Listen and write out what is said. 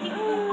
うん。